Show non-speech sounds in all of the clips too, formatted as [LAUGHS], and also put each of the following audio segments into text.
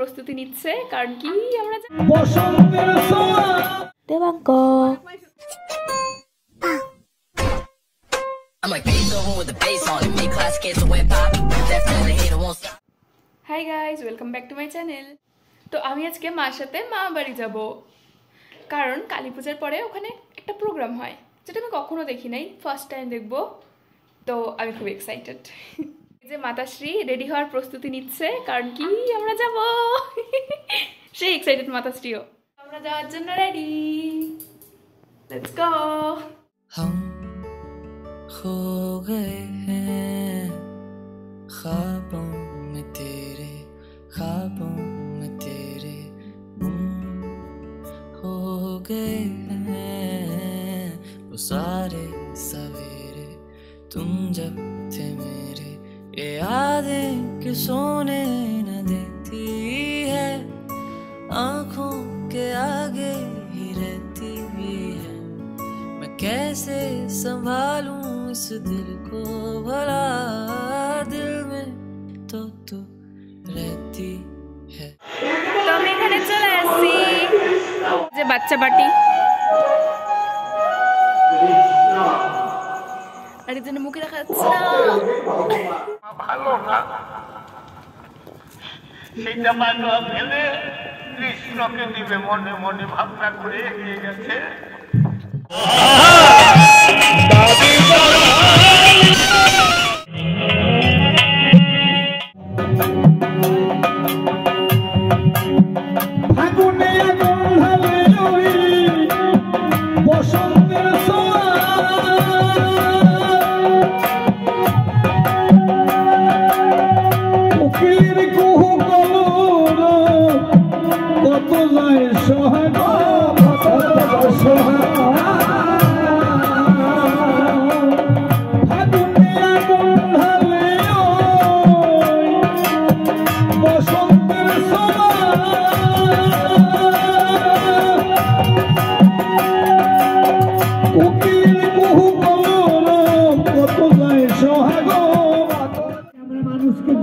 প্রস্তুতি নিচ্ছে কারণ কি আমরা দেবাঙ্ক. Hi guys welcome back to my channel তো আমি আজকে মার সাথে মা বাড়ি যাব। কারণ কালী পূজার পরে ওখানে একটা প্রোগ্রাম হয় যেটা আমি কখনো দেখি নাই ফার্স্ট টাইম দেখব। তো আমি খুব এক্সাইটেড যে মাতাশ্রী রেডি হওয়ার প্রস্তুতি নিচ্ছে কারণ কি আমরা যাব [LAUGHS] সেই এক্সাইটেড মাতাশ্রীও আমরা যাওয়ার জন্য রেডি লেটস গো हम खो गए हैं ख्वाबों में तेरे ख्वाबों में तेरे गुम हो गए हैं वो सारे सवेरे तुम जब थे मेरे ये यादें कि सोने न देती है आंखों के आगे ही रहती भी है मैं कैसे संभालूं इस दिल को भला दिल में तो तू रहती है তো আমি এখানে চলে আসছি যে বাচ্চা বাটি আর এর জন্য মুখে দেখা যাচ্ছে না। ভালো না। সেটা মানো ফেলে কৃষ্ণকে দিবে, মনে মনে ভাবনা করে এগিয়ে গেছে।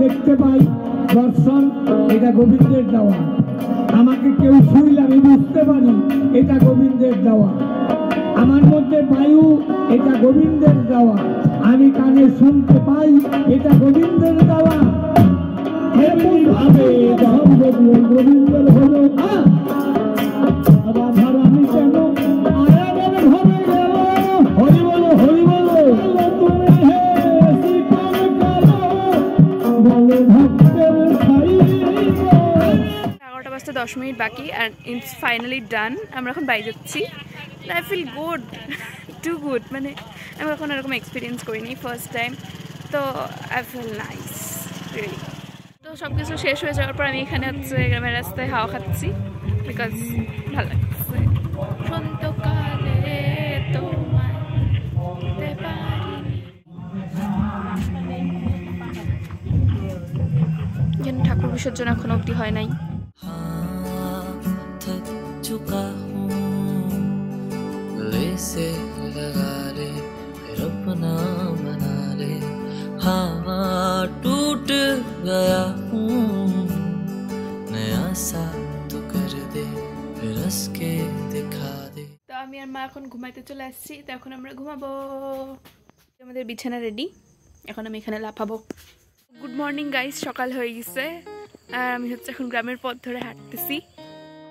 দেখতে পাই দর্শন এটা গোবিন্দের দেওয়া। আমাকে কেউ ছুঁইলে আমি বুঝতে পারি, এটা গোবিন্দের দেওয়া। আমার মধ্যে বায়ু, এটা গোবিন্দের দেওয়া। আমি কানে শুনতে পাই, এটা গোবিন্দের দেওয়া। এমনি ভাবে গোবিন্দের হলো। আসতে দশ মিনিট বাকি অ্যান্ড ইটস ফাইনালি ডান আমরা এখন বাই যাচ্ছি। I feel good to good মানে আমি এখন ওরকম এক্সপিরিয়েন্স করিনি ফার্স্ট টাইম তো আই ফিল নাইস তো সব কিছু শেষ হয়ে যাওয়ার পর আমি এখানে হচ্ছে গ্রামের রাস্তায় হাওয়া খাচ্ছি বিকজ ভালো লাগছে। ঠাকুর বিসর্জন এখন অবধি হয় নাই। चुका हूँ गले से लगा ले फिर अपना बना ले हाँ टूट गया हूँ नया सा तो कर दे फिर हंस के दिखा दे তো আমি আর মা এখন ঘুমাইতে চলে আসছি তো এখন আমরা ঘুমাবো আমাদের বিছানা রেডি এখন আমি এখানে লাফাবো গুড মর্নিং গাইস সকাল হয়ে গেছে আর আমি হচ্ছে এখন গ্রামের পথ ধরে হাঁটতেছি যে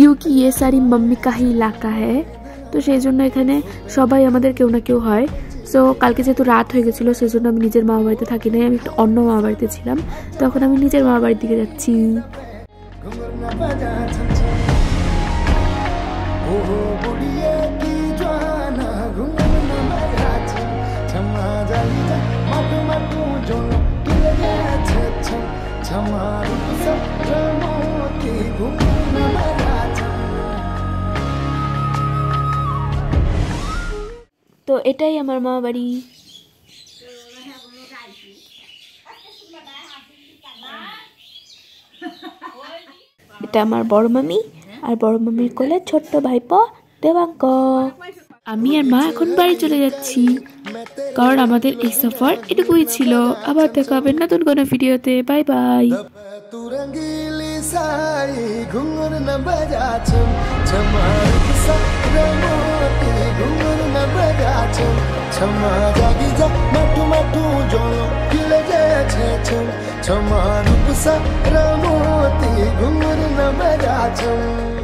क्योंकि ये सारी मम्मी का ही इलाका है তো সেই জন্য এখানে সবাই আমাদের কেউ না কেউ হয় সো কালকে যেহেতু রাত হয়ে গেছিলো সেই জন্য আমি নিজের মামা বাড়িতে থাকি নাই আমি একটু অন্য মামা বাড়িতে ছিলাম তখন আমি নিজের মামা বাড়ির দিকে যাচ্ছি घुंघरू তো এটাই আমার মা বাড়ি এটা আমার বড় মামি আর বড় মামির কোলে ছোট্ট ভাইপো দেবাঙ্ক। আমি আর মা এখন বাড়ি চলে যাচ্ছি। কারণ আমাদের এই সফর এটুকুই ছিল। আবার দেখা হবে নতুন কোনো ভিডিওতে। Bye bye. ঘুমর গেছে ক্ষমা জাগি যা মাটু মাটু জল গিলে গেছে ছম ক্ষমা রূপসা রামতি ঘুমর না বেড়াছম